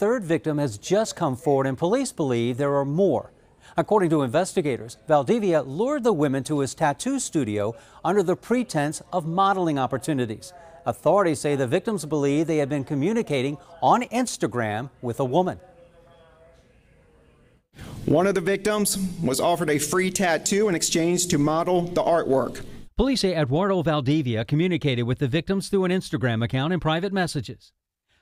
third victim has just come forward, and police believe there are more. According to investigators, Valdivia lured the women to his tattoo studio under the pretense of modeling opportunities. Authorities say the victims believe they had been communicating on Instagram with a woman. One of the victims was offered a free tattoo in exchange to model the artwork. Police say Eduardo Valdivia communicated with the victims through an Instagram account and private messages.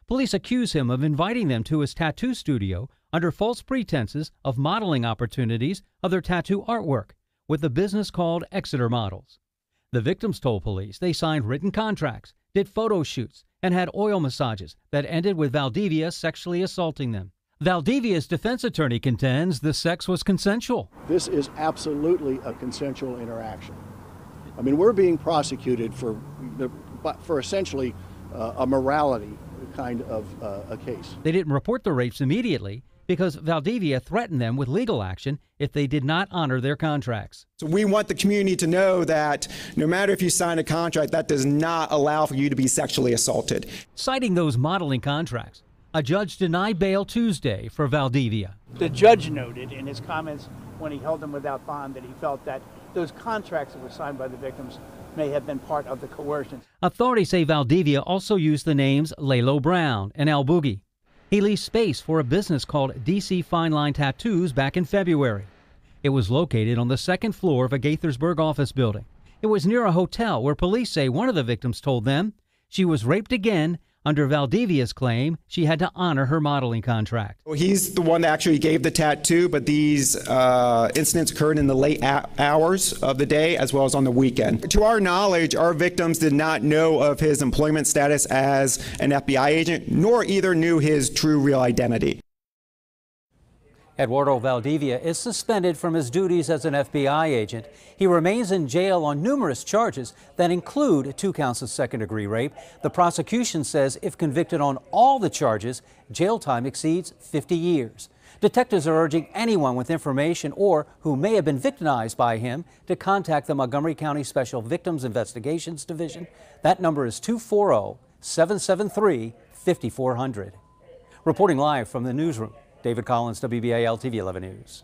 Police accuse him of inviting them to his tattoo studio under false pretenses of modeling opportunities of their tattoo artwork with a business called Exeter Models. The victims told police they signed written contracts, did photo shoots, and had oil massages that ended with Valdivia sexually assaulting them. Valdivia's defense attorney contends the sex was consensual. This is absolutely a consensual interaction. I mean, we're being prosecuted for, for essentially uh, a morality kind of uh, a case. They didn't report the rapes immediately because Valdivia threatened them with legal action if they did not honor their contracts. So we want the community to know that no matter if you sign a contract, that does not allow for you to be sexually assaulted. Citing those modeling contracts, a judge denied bail Tuesday for Valdivia. The judge noted in his comments when he held them without bond that he felt that those contracts that were signed by the victims may have been part of the coercion. Authorities say Valdivia also used the names Lalo Brown and El Boogie. He leased space for a business called DC Fine Line Tattoos back in February. It was located on the second floor of a Gaithersburg office building. It was near a hotel where police say one of the victims told them she was raped again under Valdivia's claim, she had to honor her modeling contract. He's the one that actually gave the tattoo, but these uh, incidents occurred in the late hours of the day as well as on the weekend. To our knowledge, our victims did not know of his employment status as an FBI agent, nor either knew his true real identity. Eduardo Valdivia is suspended from his duties as an FBI agent. He remains in jail on numerous charges that include two counts of second degree rape. The prosecution says if convicted on all the charges, jail time exceeds 50 years. Detectives are urging anyone with information or who may have been victimized by him to contact the Montgomery County Special Victims Investigations Division. That number is 240 773 5400. Reporting live from the newsroom. David Collins, WBAL TV 11 News.